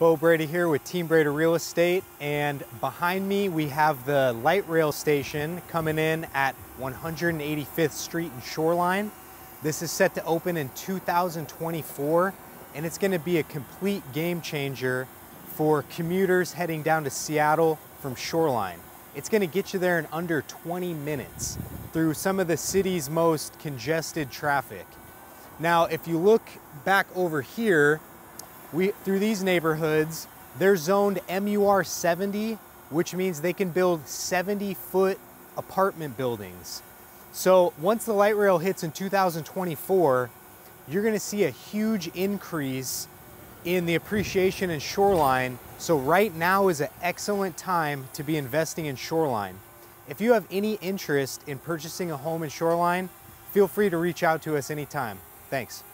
Bo Breda here with Team Breda Real Estate and behind me we have the light rail station coming in at 185th Street and Shoreline. This is set to open in 2024 and it's going to be a complete game changer for commuters heading down to Seattle from Shoreline. It's going to get you there in under 20 minutes through some of the city's most congested traffic. Now, if you look back over here, we through these neighborhoods, they're zoned MUR 70, which means they can build 70 foot apartment buildings. So once the light rail hits in 2024, you're gonna see a huge increase in the appreciation in shoreline. So right now is an excellent time to be investing in shoreline. If you have any interest in purchasing a home in shoreline, feel free to reach out to us anytime. Thanks.